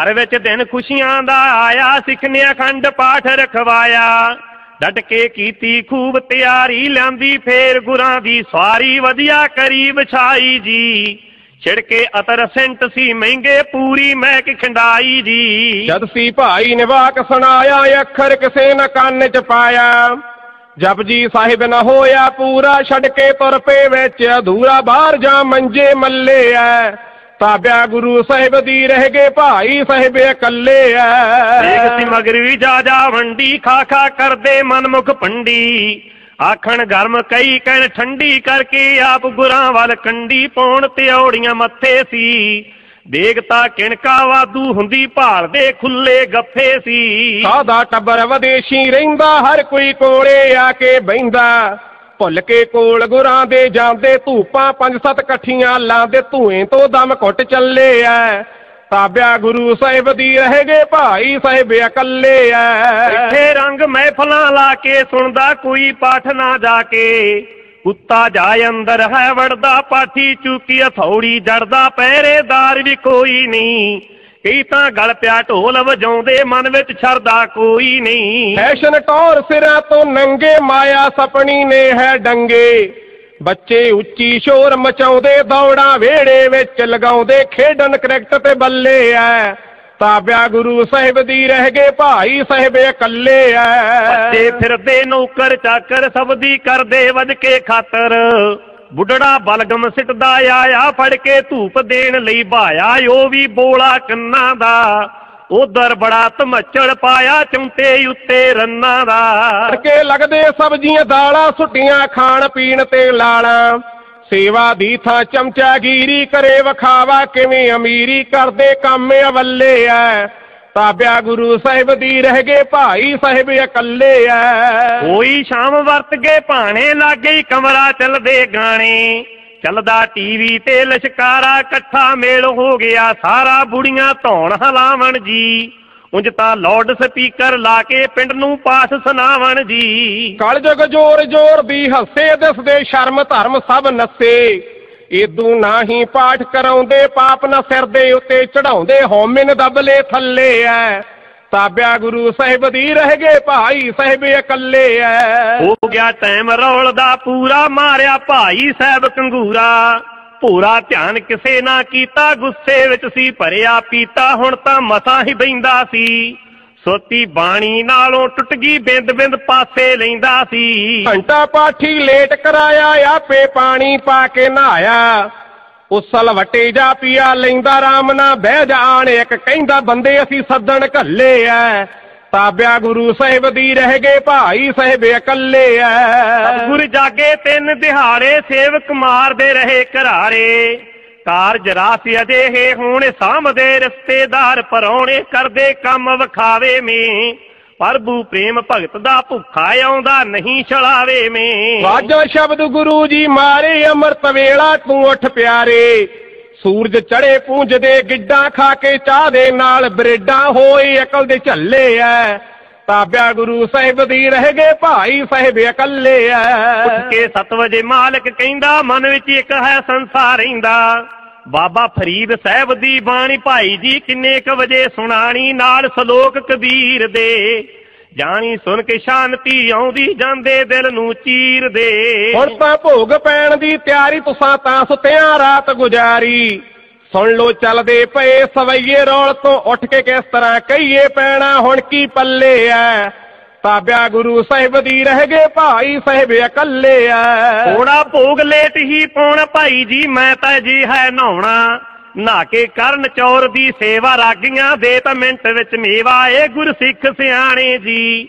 ਘਰ ਵਿੱਚ ਦਿਨ ਖੁਸ਼ੀਆਂ ਦਾ ਆਇਆ ਸਿੱਖ ਅਖੰਡ ਪਾਠ ਰਖਵਾਇਆ। ਡਟ ਕੇ ਕੀਤੀ ਖੂਬ ਤਿਆਰੀ, ਲਿਆਂਦੀ ਫੇਰ ਗੁਰਾਂ ਦੀ ਸਵਾਰੀ, ਵਧੀਆ ਕਰੀ ਵਿਛਾਈ ਜੀ। ਛਿੜਕੇ ਅਤਰ ਸੈਂਟ ਸੀ ਮਹਿੰਗੇ, ਪੂਰੀ ਮਹਿਕ ਖੰਡਾਈ ਜੀ। ਜਦ ਸੀ ਭਾਈ ਨੇ ਵਾਕ ਸੁਣਾਇਆ, ਅੱਖਰ ਕਿਸੇ ਨਾ ਕੰਨ ਚ ਪਾਇਆ। ਜਪ ਜੀ ਸਾਹਿਬ ਨਾ ਹੋਇਆ, ਪੂਰਾ ਛੱਡ ਕੇ ਤੁਰ ਪਏ ਵਿੱਚ, ਅਧੂਰਾ ਬਾਹਰ ਜਾ ਮੰਜੇ ਮੱਲੇ ਐ। ਤਾਬਿਆ ਗੁਰੂ ਸਾਹਿਬ ਦੀ ਰਹਿ ਗਏ ਭਾਈ ਸਾਹਿਬ ਇਕੱਲੇ ਦੇਖ ਸੀ ਐ ਮਗਰ ਵੀ ਜਾ ਜਾ ਵੰਡੀ ਖਾ ਖਾ ਕਰਦੇ ਮਨਮੁਖ ਪੰਡੀ। ਆਖਣ ਗਰਮ ਕਈ ਕਹਿਣ ਠੰਡੀ ਕਰਕੇ ਆਪ ਗੁਰਾਂ ਵੱਲ ਕੰਡੀ ਪੌਣ ਤੇ ਔੜੀਆਂ ਮੱਥੇ ਸੀ। ਦੇਖਤਾ ਕਿਣਕਾ ਵਾਦੂ ਹੁੰਦੀ ਭਾਲਦੇ ਖੁੱਲੇ ਗੱਫੇ ਸੀ। ਸਾਦਾ ਟੱਬਰ ਵਿਦੇਸ਼ੀ ਰਹਿੰਦਾ ਹਰ ਕੋਈ ਕੋਲੇ ਆ ਕੇ ਬਹਿੰਦਾ। ਭੁੱਲ ਕੇ ਕੋਲ ਗੁਰਾਂ ਦੇ ਜਾਂਦੇ ਧੂਪਾਂ ਪੰਜ ਸੱਤ ਇਕੱਠੀਆਂ ਲਾਉਂਦੇ ਧੂਏ ਤੋਂ ਦਮ ਘੁੱਟ ਚੱਲੇ ਐ। ਤਾਬਿਆ ਗੁਰੂ ਸਾਹਿਬ ਦੀ ਰਹਿ ਭਾਈ ਸਾਹਿਬ ਇਕੱਲੇ ਐ। ਇੱਥੇ ਰੰਗ ਮਹਿਫਲਾਂ ਲਾ ਕੇ ਸੁਣਦਾ ਕੋਈ ਪਾਠ ਨਾ ਜਾ ਕੇ। ਕੁੱਤਾ ਜਾਏ ਅੰਦਰ ਹੈ ਵੜਦਾ ਪਾਠੀ ਚੁੱਕੀ ਹਥੌੜੀ ਜੜਦਾ ਪਹਿਰੇਦਾਰ ਵੀ ਕੋਈ ਨਹੀਂ ਕਈ ਤਾਂ ਗਲ ਪਿਆ ਢੋਲ ਵਜਾਉਂਦੇ ਮਨ ਵਿੱਚ ਸ਼ਰਦਾ ਕੋਈ ਨਹੀਂ। ਫੈਸ਼ਨ ਟੌਰ ਸਿਰਾਂ ਤੋਂ ਨੰਗੇ ਮਾਇਆ ਸਪਣੀ ਨੇ ਹੈ ਡੰਗੇ। ਬੱਚੇ ਉੱਚੀ ਸ਼ੋਰ ਮਚਾਉਂਦੇ ਦੌੜਾਂ ਵਿਹੜੇ ਵਿੱਚ ਲਗਾਉਂਦੇ ਖੇਡਣ ਕ੍ਰਿਕਟ ਤੇ ਬੱਲੇ ਐ। ਤਾਬਿਆ ਗੁਰੂ ਸਾਹਿਬ ਦੀ ਰਹਿ ਗਏ ਭਾਈ ਸਾਹਿਬ ਇਕੱਲੇ ਐ। ਬੱਚੇ ਫਿਰਦੇ ਨੌਕਰ ਚਾਕਰ ਸਭ ਦੀ ਕਰਦੇ ਵਜ ਕੇ ਖਾਤਰ। ਬੁੱਢੜਾ ਬਲਗਮ ਸਿੱਟਦਾ ਆਇਆ ਫੜ ਕੇ ਧੂਪ ਦੇਣ ਲਈ ਭਾਇਆ ਉਹ ਵੀ ਬੋਲਾ ਕੰਨਾਂ ਦਾ। ਉਧਰ ਬੜਾ ਧਮੱਚੜ ਪਾਇਆ, ਚੁੰਟੇ ਉੱਤੇ ਰੰਨਾਂ ਦਾ। ਤੜਕੇ ਲੱਗਦੇ ਸਬਜ਼ੀਆਂ ਦਾਲਾਂ, ਸੁੱਟੀਆਂ ਖਾਣ ਪੀਣ ਤੇ ਲਾਲਾਂ। ਸੇਵਾ ਦੀ ਥਾਂ ਚਮਚਾਗੀਰੀ ਕਰੇ, ਵਖਾਵਾ ਕਿਵੇਂ ਅਮੀਰੀ, ਕਰਦੇ ਕੰਮ ਅਵੱਲੇ ਐ। ਤਾਬਿਆ ਗੁਰੂ ਸਾਹਿਬ ਦੀ ਰਹਿ ਗਏ ਭਾਈ ਸਾਹਿਬ ਇਕੱਲੇ ਐ। ਕੋਈ ਸ਼ਾਮ ਵਰਤ ਕੇ ਭਾਣੇ ਲਾਗੇ ਕਮਰਾ ਚੱਲਦੇ ਗਾਣੇ। ਚੱਲਦਾ ਟੀਵੀ ਤੇ ਲਸ਼ਕਾਰਾ ਇਕੱਠਾ ਮੇਲ ਹੋ ਗਿਆ ਸਾਰਾ ਬੁੜੀਆਂ ਧੌਣ ਹਲਾਵਣ ਜੀ। ਉਂਝ ਤਾਂ ਲਾਊਡ ਸਪੀਕਰ ਲਾ ਕੇ ਪਿੰਡ ਨੂੰ ਪਾਸ ਸੁਣਾਵਣ ਜੀ। ਕਲਯੁਗ ਜੋਰ ਜੋਰ ਦੀ ਹੱਸੇ ਦਿਸਦੇ ਸ਼ਰਮ ਧਰਮ ਸਭ ਨੱਸੇ। ਏਦੂ ਨਾਹੀ ਪਾਠ ਕਰਾਉਂਦੇ, ਪਾਪ ਨਾ ਸਿਰ ਦੇ ਉੱਤੇ ਚੜਾਉਂਦੇ, ਹਉਮੈਨ ਦਬਲੇ ਥੱਲੇ ਐ। ਤਾਬਿਆ ਗੁਰੂ ਸਾਹਿਬ ਦੀ ਰਹਿ ਗਏ ਭਾਈ ਸਾਹਿਬ ਇਕੱਲੇ ਐ। ਹੋ ਗਿਆ ਟਾਈਮ ਰੌਲ ਦਾ ਪੂਰਾ, ਮਾਰਿਆ ਭਾਈ ਸਾਹਿਬ ਕੰਗੂਰਾ। ਪੂਰਾ ਧਿਆਨ ਕਿਸੇ ਨਾ ਕੀਤਾ, ਗੁੱਸੇ ਵਿੱਚ ਸੀ, ਭਰਿਆ ਪੀਤਾ, ਹੁਣ ਤਾਂ ਮਸਾ ਹੀ ਬੈਂਦਾ ਸੀ। ਸੋਤੀ ਬਾਣੀ ਨਾਲੋਂ ਟੁੱਟ ਗਈ ਬਿੰਦ ਬਿੰਦ ਪਾਸੇ ਲੈਂਦਾ ਸੀ। ਘੰਟਾ ਪਾਠੀ ਲੇਟ ਕਰਾਇਆ ਆਪੇ ਪਾਣੀ ਪਾ ਕੇ ਨਹਾਇਆ। ਉਸਲ ਵਟੇ ਜਾ ਪੀਆ ਲੈਂਦਾ ਰਾਮ ਨਾ ਬਹਿ ਜਾਣ ਇੱਕ ਕਹਿੰਦਾ ਬੰਦੇ ਅਸੀਂ ਸੱਦਣ ਘੱਲੇ ਐ। ਤਾਬਿਆ ਗੁਰੂ ਸਾਹਿਬ ਦੀ ਰਹਿ ਗਏ ਭਾਈ ਸਾਹਿਬ ਇਕੱਲੇ ਐ। ਗੁਰ ਜਾਗੇ ਤਿੰਨ ਦਿਹਾੜੇ ਸੇਵਕ ਮਾਰਦੇ ਰਹੇ ਘਰਾਰੇ। ਕਾਰਜ ਰਾਸ ਅਜਿਹੇ ਹੋਣ ਸਾਂਭਦੇ ਰਿਸ਼ਤੇਦਾਰ ਪਰੌਣੇ ਕਰਦੇ ਕੰਮ ਵਿਖਾਵੇ ਮੇ ਪ੍ਰਭੂ ਪ੍ਰੇਮ ਭਗਤ ਦਾ ਭੁੱਖਾ ਆਉਂਦਾ ਨਹੀਂ ਛਲਾਵੇ ਮੇ ਵਾਜੋ ਸ਼ਬਦ ਗੁਰੂ ਜੀ ਮਾਰੇ ਅੰਮ੍ਰਿਤ ਵੇਲਾ ਤੂੰ ਉੱਠ ਪਿਆਰੇ। ਸੂਰਜ ਚੜੇ ਪੂੰਝਦੇ ਗਿੱਡਾਂ ਖਾ ਕੇ ਚਾਹ ਦੇ ਨਾਲ ਬਰੇਡਾਂ ਹੋਏ ਅਕਲ ਦੇ ਝੱਲੇ ਐ। ਤਾਬਿਆ ਗੁਰੂ ਸਾਹਿਬ ਦੀ ਰਹਿ ਗਏ ਭਾਈ ਸਾਹਿਬ ਇਕੱਲੇ ਉੱਠ ਐ ਕੇ 7 ਵਜੇ ਮਾਲਕ ਕਹਿੰਦਾ ਮਨ ਵਿੱਚ ਇੱਕ ਹੈ ਸੰਸਾਰ ਰਹਿੰਦਾ। ਬਾਬਾ ਫਰੀਦ ਸਾਹਿਬ ਦੀ ਬਾਣੀ ਭਾਈ ਜੀ ਕਿੰਨੇ ਕ ਵਜੇ ਸੁਣਾਣੀ ਨਾਲ ਸ਼ਲੋਕ ਕਬੀਰ ਦੇ। ਜਾਣੀ ਸੁਣ ਕੇ ਸ਼ਾਂਤੀ ਆਉਂਦੀ, ਜਾਂਦੇ ਦਿਲ ਨੂੰ ਚੀਰ ਦੇ। ਹੁਣ ਤਾਂ ਭੋਗ ਪੈਣ ਦੀ ਤਿਆਰੀ, ਤੁਸਾਂ ਤਾਂ ਸੁਤਿਆਂ ਰਾਤ ਗੁਜ਼ਾਰੀ। ਸੁਣ ਲੋ ਚੱਲਦੇ ਪਏ ਸਵਈਏ ਰੌਲ ਤੋਂ ਉੱਠ ਕੇ ਕਿਸ ਤਰ੍ਹਾਂ ਕਹੀਏ ਪੈਣਾ, ਹੁਣ ਕੀ ਪੱਲੇ ਐ? ਤਾਬਿਆ ਗੁਰੂ ਸਾਹਿਬ ਦੀ ਰਹਿ ਗਏ ਭਾਈ ਸਾਹਿਬ ਇਕੱਲੇ ਐ। ਥੋੜਾ ਭੋਗ ਲੇਟ ਹੀ ਪਾਉਣਾ ਭਾਈ ਜੀ ਮੈਂ ਤਾਂ ਜੀ ਹੈ ਨਹਾਉਣਾ। ਨਹਾ ਕੇ ਕਰਨ ਚੌਰ ਦੀ ਸੇਵਾ ਰਾਗੀਆਂ ਦੇ ਤਾਂ ਮਿੰਟ ਵਿੱਚ ਮੇਵਾ ਏ ਗੁਰਸਿੱਖ ਸਿਆਣੇ ਜੀ।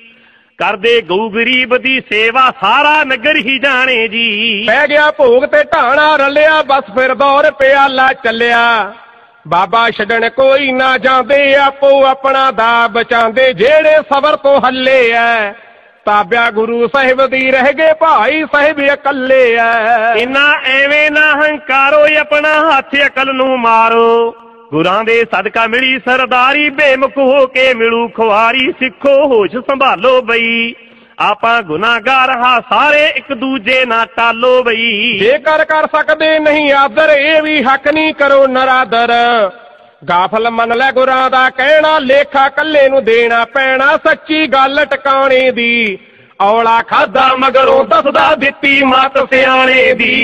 ਕਰਦੇ ਗਊ ਗਰੀਬ ਦੀ ਸੇਵਾ ਸਾਰਾ ਨਗਰ ਹੀ ਜਾਣੇ ਜੀ। ਪੈ ਗਿਆ ਭੋਗ ਤੇ ਢਾਣਾ ਰਲਿਆ ਬਸ ਫਿਰ ਦੌਰ ਪਿਆਲਾ ਚੱਲਿਆ। ਬਾਬਾ ਛੱਡਣ ਕੋਈ ਨਾ ਜਾਂਦੇ, ਆਪੋ ਆਪਣਾ ਦਾ ਬਚਾਉਂਦੇ। ਜਿਹੜੇ ਸਬਰ ਤੋਂ ਹੱਲੇ ਐ, ਤਾਬਿਆ ਗੁਰੂ ਸਾਹਿਬ ਦੀ ਰਹਿ ਗਏ, ਭਾਈ ਸਾਹਿਬ ਇਕੱਲੇ ਐ। ਇਨਾ ਐਵੇਂ ਨਾ ਹੰਕਾਰੋ, ਆਪਣਾ ਹੱਥ ਅਕਲ ਨੂੰ ਮਾਰੋ। ਗੁਰਾਂ ਦੇ ਸਦਕਾ ਮਿਲੀ ਸਰਦਾਰੀ, ਬੇਮੁਖ ਹੋ ਕੇ ਮਿਲੂ ਖੁਆਰੀ, ਸਿੱਖੋ ਹੋਸ਼ ਸੰਭਾਲੋ ਬਈ। ਆਪਾਂ ਗੁਨਾਹਗਾਰ ਹਾਂ, ਸਾਰੇ ਇੱਕ ਦੂਜੇ ਨਾਲ ਟਾਲੋ ਬਈ। ਜੇਕਰ ਕਰ ਸਕਦੇ ਨਹੀਂ ਆਦਰ, ਇਹ ਵੀ ਹੱਕ ਨਹੀਂ ਕਰੋ ਨਰਾਦਰ। ਗਾਫਲ ਮੰਨ ਲੈ ਗੁਰਾਂ ਦਾ ਕਹਿਣਾ, ਲੇਖਾ ਕੱਲੇ ਨੂੰ ਦੇਣਾ ਪੈਣਾ, ਸੱਚੀ ਗੱਲ ਟਿਕਾਣੇ ਦੀ। ਔਲਾ ਖਾਦਾ ਮਗਰੋਂ ਦੱਸਦਾ ਦਿੱਤੀ ਮਤ ਸਿਆਣੇ ਦੀ।